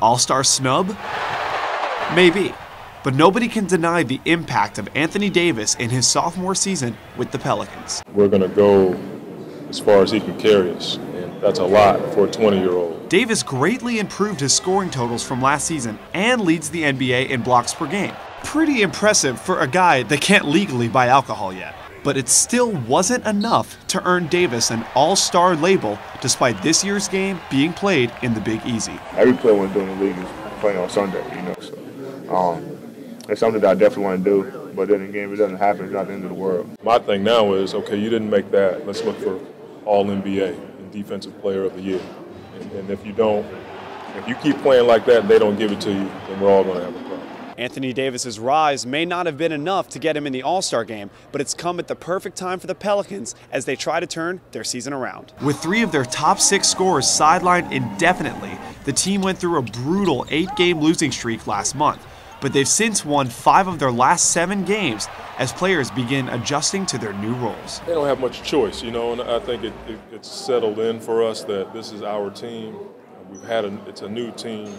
All star snub? Maybe. But nobody can deny the impact of Anthony Davis in his sophomore season with the Pelicans. We're going to go as far as he can carry us, and that's a lot for a 20 year old. Davis greatly improved his scoring totals from last season and leads the NBA in blocks per game. Pretty impressive for a guy that can't legally buy alcohol yet. But it still wasn't enough to earn Davis an all star label despite this year's game being played in the Big Easy. Every player when doing the league is playing on Sunday, you know. So um, it's something that I definitely want to do. But then again, if it doesn't happen, it's not the end of the world. My thing now is okay, you didn't make that. Let's look for all NBA and Defensive Player of the Year. And, and if you don't, if you keep playing like that and they don't give it to you, then we're all going to have a problem. Anthony Davis's rise may not have been enough to get him in the All-Star game, but it's come at the perfect time for the Pelicans as they try to turn their season around. With three of their top six scorers sidelined indefinitely, the team went through a brutal eight-game losing streak last month. But they've since won five of their last seven games as players begin adjusting to their new roles. They don't have much choice, you know, and I think it, it, it's settled in for us that this is our team. We've had a, it's a new team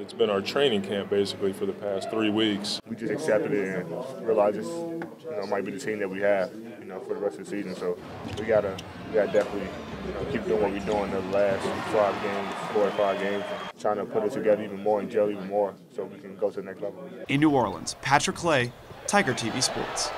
it's been our training camp basically for the past three weeks. We just accepted it and realized this, you know, might be the team that we have, you know, for the rest of the season. So we gotta, we gotta definitely you know, keep doing what we're doing the last five games, four or five games, trying to put it together even more and gel even more so we can go to the next level. In New Orleans, Patrick Clay, Tiger TV Sports.